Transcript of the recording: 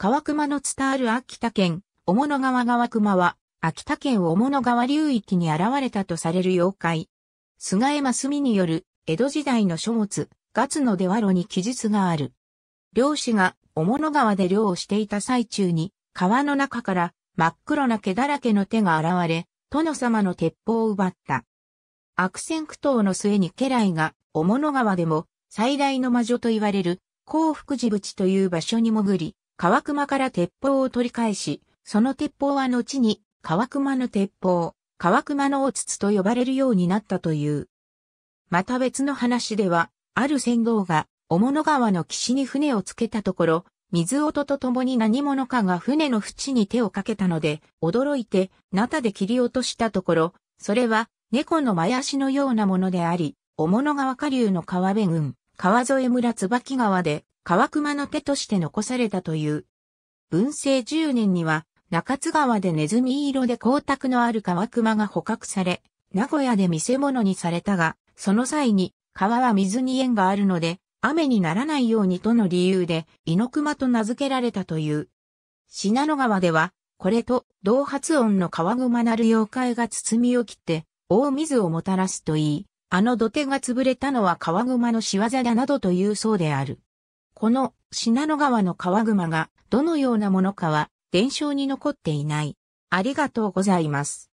川熊の伝わる秋田県、小物川川熊は、秋田県小物川流域に現れたとされる妖怪。菅江真澄による、江戸時代の書物、ガツの出ワロに記述がある。漁師が、小物川で漁をしていた最中に、川の中から真っ黒な毛だらけの手が現れ、殿様の鉄砲を奪った。悪戦苦闘の末に家来が、小物川でも、最大の魔女と言われる、幸福寺淵という場所に潜り、川熊から鉄砲を取り返し、その鉄砲は後に川熊の鉄砲、川熊の大筒と呼ばれるようになったという。また別の話では、ある船頭が、小物川の岸に船をつけたところ、水音とともに何者かが船の縁に手をかけたので、驚いて、ナタで切り落としたところ、それは猫の前足のようなものであり、小物川下流の川辺郡、川添村椿川で川熊の手として残されたという。文政10年には、中津川でネズミ色で光沢のある川熊が捕獲され、名古屋で見せ物にされたが、その際に、川は水に縁があるので、雨にならないようにとの理由で、猪熊と名付けられたという。信濃川では、これと同発音の川熊なる妖怪が包みを切って、大水をもたらすといい、あの土手が潰れたのは川熊の仕業だなどというそうである。この信濃川の川熊がどのようなものかは伝承に残っていない。ありがとうございます。